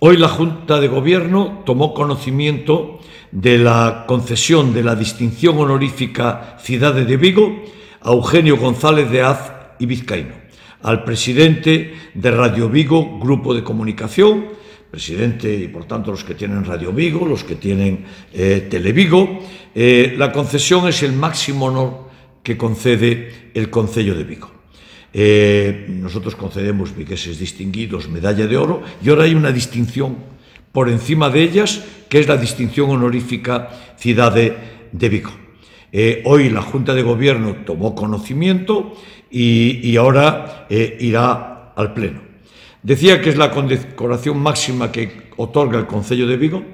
Hoy la Junta de Gobierno tomó conocimiento de la concesión de la distinción honorífica Ciudad de Vigo a Eugenio González de Az y Vizcaíno, al presidente de Radio Vigo, Grupo de Comunicación, presidente y por tanto los que tienen Radio Vigo, los que tienen eh, Televigo. Eh, la concesión es el máximo honor que concede el Concello de Vigo. Eh, nosotros concedemos vigueses distinguidos medalla de oro y ahora hay una distinción por encima de ellas, que es la distinción honorífica Ciudad de, Vigo. Eh, hoy la Junta de Gobierno tomó conocimiento y, y ahora eh, irá al Pleno. Decía que es la condecoración máxima que otorga el Concello de Vigo,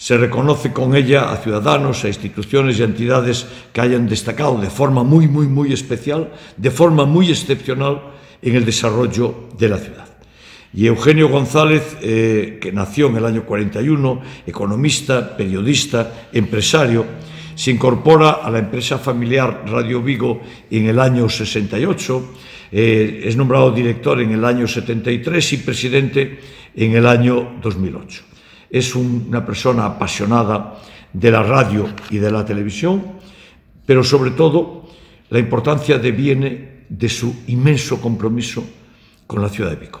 se reconoce con ella a ciudadanos, a instituciones y entidades que hayan destacado de forma muy, muy, muy especial, de forma muy excepcional en el desarrollo de la ciudad. Y Eugenio González, eh, que nació en el año 41, economista, periodista, empresario, se incorpora a la empresa familiar Radio Vigo en el año 68, eh, es nombrado director en el año 73 y presidente en el año 2008 es una persona apasionada de la radio y de la televisión, pero sobre todo la importancia deviene de su inmenso compromiso con la ciudad de Vigo,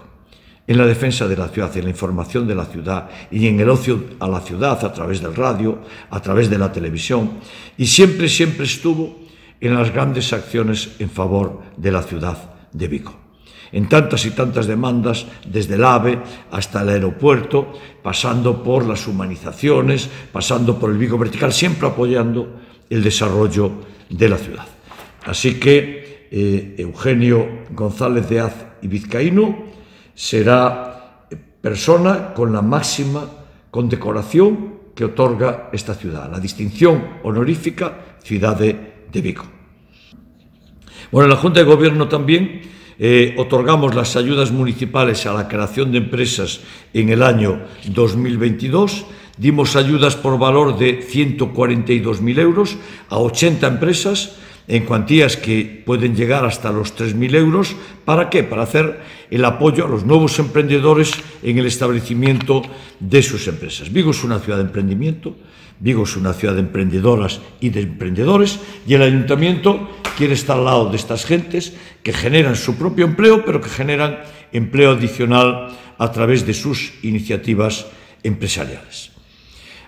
en la defensa de la ciudad, en la información de la ciudad y en el ocio a la ciudad a través del radio, a través de la televisión, y siempre, siempre estuvo en las grandes acciones en favor de la ciudad de Vigo en tantas y tantas demandas, desde el AVE hasta el aeropuerto, pasando por las humanizaciones, pasando por el Vigo Vertical, siempre apoyando el desarrollo de la ciudad. Así que eh, Eugenio González de Az y Vizcaíno será persona con la máxima condecoración que otorga esta ciudad, la distinción honorífica Ciudad de, de Vigo. Bueno, la Junta de Gobierno también eh, otorgamos las ayudas municipales a la creación de empresas en el año 2022, dimos ayudas por valor de 142.000 euros a 80 empresas en cuantías que pueden llegar hasta los 3.000 euros. ¿Para qué? Para hacer el apoyo a los nuevos emprendedores en el establecimiento de sus empresas. Vigo es una ciudad de emprendimiento, Vigo es una ciudad de emprendedoras y de emprendedores y el ayuntamiento quiere estar al lado de estas gentes que generan su propio empleo, pero que generan empleo adicional a través de sus iniciativas empresariales.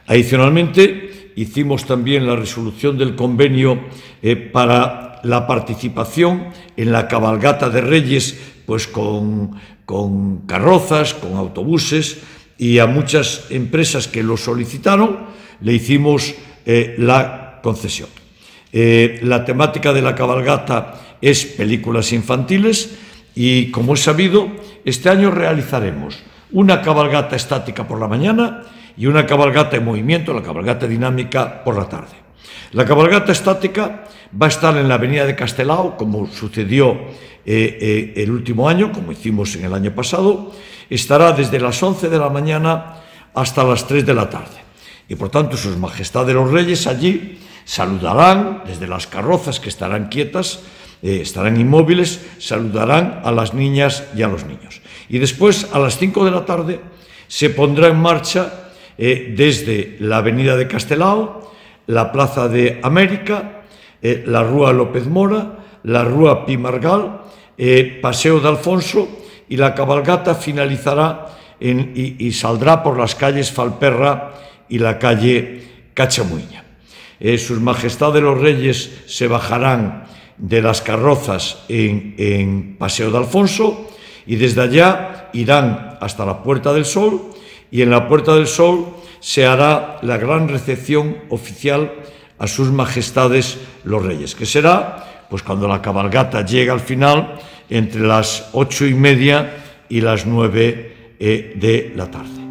Adicionalmente, hicimos también la resolución del convenio eh, para la participación en la cabalgata de Reyes, pues con, carrozas, con autobuses, y a muchas empresas que lo solicitaron, le hicimos eh, la concesión. Eh, la temática de la cabalgata es películas infantiles y, como es sabido, este año realizaremos una cabalgata estática por la mañana y una cabalgata en movimiento, la cabalgata dinámica, por la tarde. La cabalgata estática va a estar en la avenida de Castelao, como sucedió eh, el último año, como hicimos en el año pasado. Estará desde las 11 de la mañana hasta las 3 de la tarde y por tanto sus majestades los reyes allí saludarán desde las carrozas que estarán quietas, eh, estarán inmóviles, saludarán a las niñas y a los niños. Y después, a las 5 de la tarde, se pondrá en marcha eh, desde la avenida de Castelao, la plaza de América, eh, la rúa López Mora, la rúa Pimargal, eh, Paseo de Alfonso y la cabalgata finalizará en, y, y saldrá por las calles Falperra y la calle Cachamuña. Eh, sus majestades los reyes se bajarán de las carrozas en, en Paseo de Alfonso y desde allá irán hasta la Puerta del Sol y en la Puerta del Sol se hará la gran recepción oficial a sus majestades los reyes, que será pues cuando la cabalgata llegue al final entre las ocho y media y las nueve eh, de la tarde.